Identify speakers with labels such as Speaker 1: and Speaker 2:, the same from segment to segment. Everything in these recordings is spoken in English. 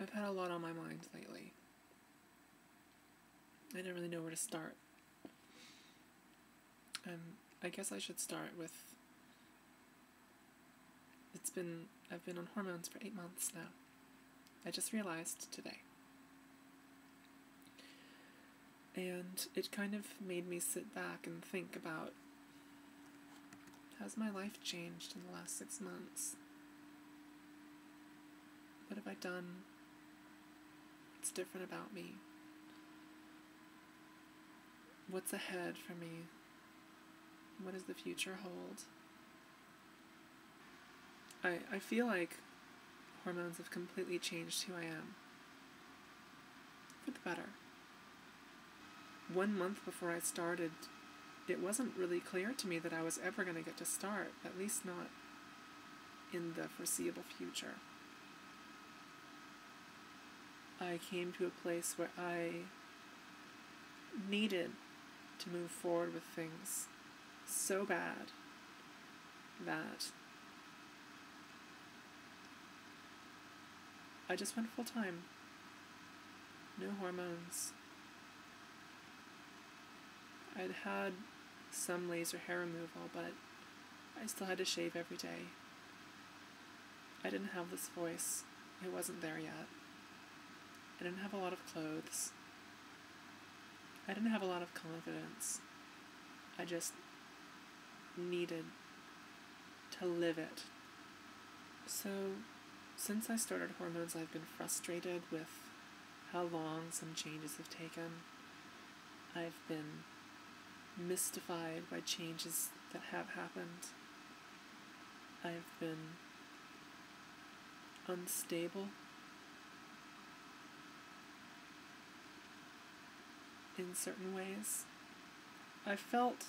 Speaker 1: I've had a lot on my mind lately. I didn't really know where to start. Um, I guess I should start with. It's been. I've been on hormones for eight months now. I just realized today. And it kind of made me sit back and think about has my life changed in the last six months? What have I done? What's different about me? What's ahead for me? What does the future hold? I, I feel like hormones have completely changed who I am. For the better. One month before I started, it wasn't really clear to me that I was ever going to get to start, at least not in the foreseeable future. I came to a place where I needed to move forward with things so bad that I just went full time. No hormones. I'd had some laser hair removal, but I still had to shave every day. I didn't have this voice, it wasn't there yet. I didn't have a lot of clothes. I didn't have a lot of confidence. I just needed to live it. So, since I started hormones, I've been frustrated with how long some changes have taken. I've been mystified by changes that have happened. I've been unstable in certain ways. I felt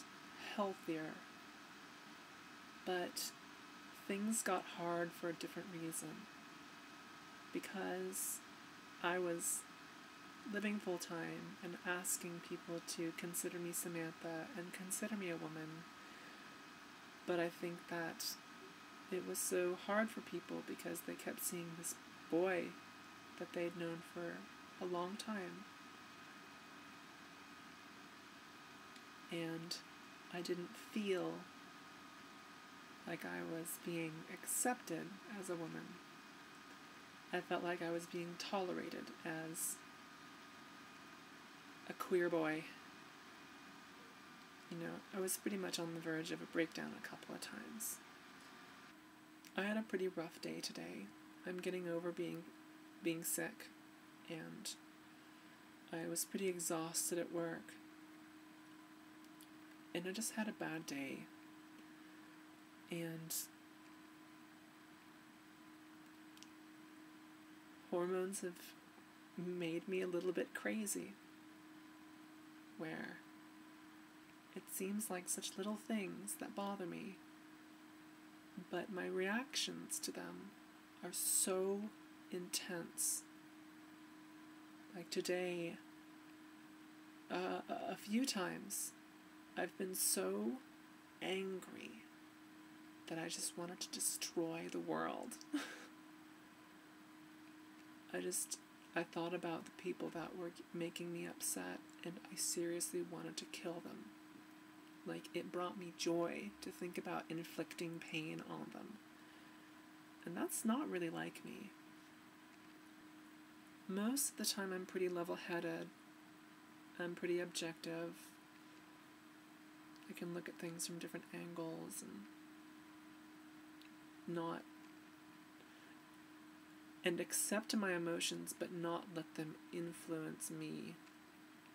Speaker 1: healthier, but things got hard for a different reason. Because I was living full time and asking people to consider me Samantha and consider me a woman. But I think that it was so hard for people because they kept seeing this boy that they'd known for a long time. And I didn't feel like I was being accepted as a woman. I felt like I was being tolerated as a queer boy. You know, I was pretty much on the verge of a breakdown a couple of times. I had a pretty rough day today. I'm getting over being being sick and I was pretty exhausted at work. And I just had a bad day. And hormones have made me a little bit crazy where it seems like such little things that bother me, but my reactions to them are so intense. Like today, uh, a few times, I've been so angry that I just wanted to destroy the world. I just I thought about the people that were making me upset and I seriously wanted to kill them. Like, it brought me joy to think about inflicting pain on them. And that's not really like me. Most of the time, I'm pretty level headed, I'm pretty objective. I can look at things from different angles and not and accept my emotions but not let them influence me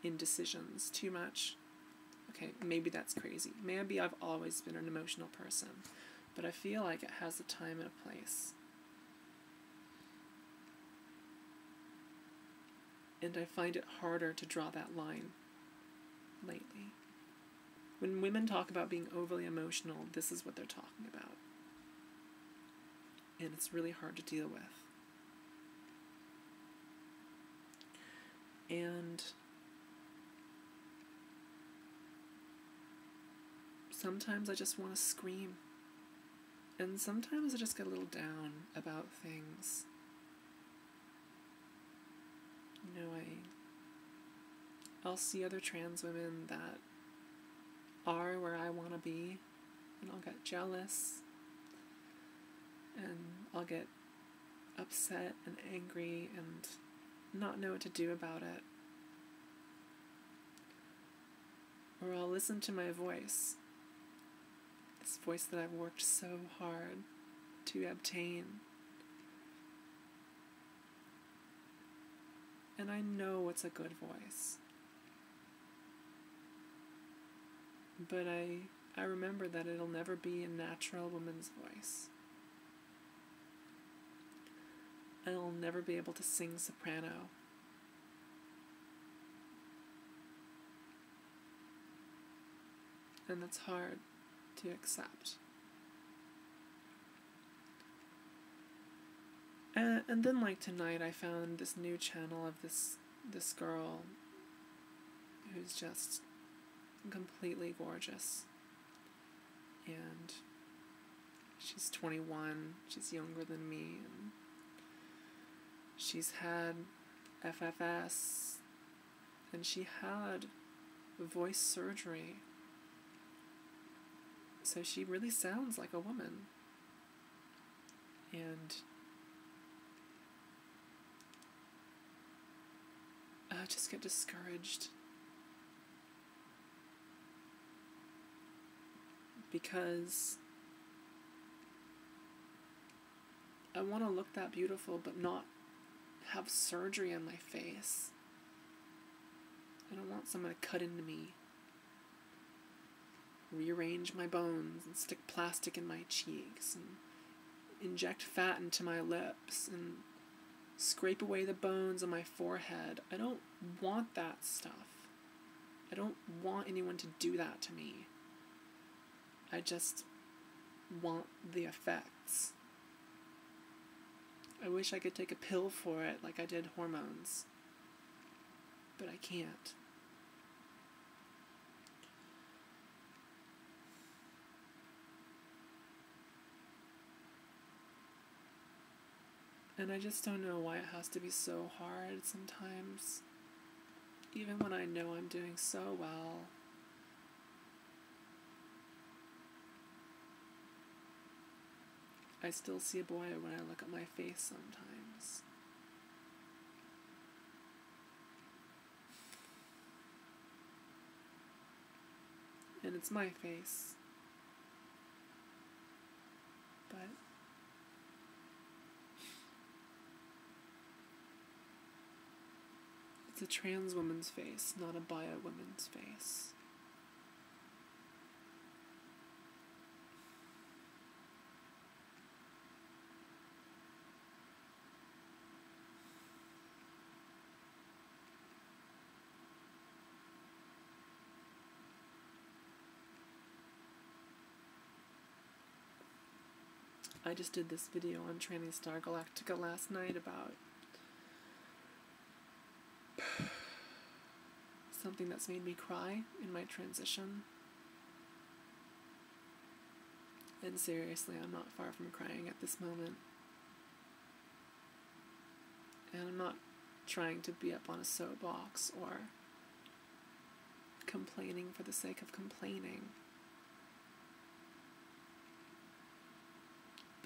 Speaker 1: in decisions too much. Okay, maybe that's crazy. Maybe I've always been an emotional person, but I feel like it has a time and a place. And I find it harder to draw that line lately. When women talk about being overly emotional, this is what they're talking about. And it's really hard to deal with. And sometimes I just want to scream. And sometimes I just get a little down about things. You know, I I'll see other trans women that are where I want to be, and I'll get jealous, and I'll get upset and angry and not know what to do about it. Or I'll listen to my voice, this voice that I've worked so hard to obtain. And I know it's a good voice. But I I remember that it'll never be a natural woman's voice. I'll never be able to sing soprano. And that's hard to accept. And, and then like tonight I found this new channel of this this girl who's just completely gorgeous. And she's 21, she's younger than me, and she's had FFS, and she had voice surgery. So she really sounds like a woman. And I just get discouraged because I want to look that beautiful but not have surgery on my face. I don't want someone to cut into me, rearrange my bones, and stick plastic in my cheeks, and inject fat into my lips, and scrape away the bones on my forehead. I don't want that stuff. I don't want anyone to do that to me. I just want the effects. I wish I could take a pill for it like I did hormones, but I can't. And I just don't know why it has to be so hard sometimes. Even when I know I'm doing so well. I still see a boy when I look at my face sometimes. And it's my face. But it's a trans woman's face, not a bio woman's face. I just did this video on Tranny Star Galactica last night about something that's made me cry in my transition. And seriously, I'm not far from crying at this moment. And I'm not trying to be up on a soapbox or complaining for the sake of complaining.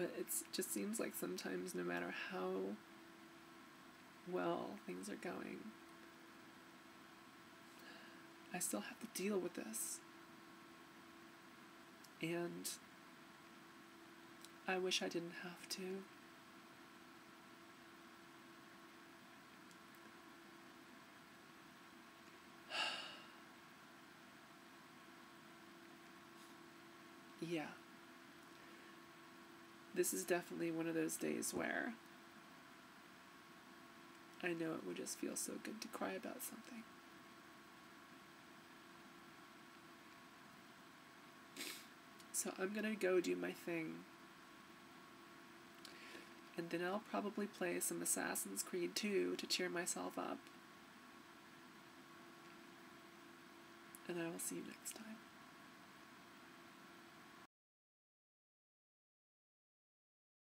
Speaker 1: But it just seems like sometimes no matter how well things are going, I still have to deal with this. And I wish I didn't have to. yeah this is definitely one of those days where I know it would just feel so good to cry about something. So I'm gonna go do my thing. And then I'll probably play some Assassin's Creed 2 to cheer myself up. And I will see you next time.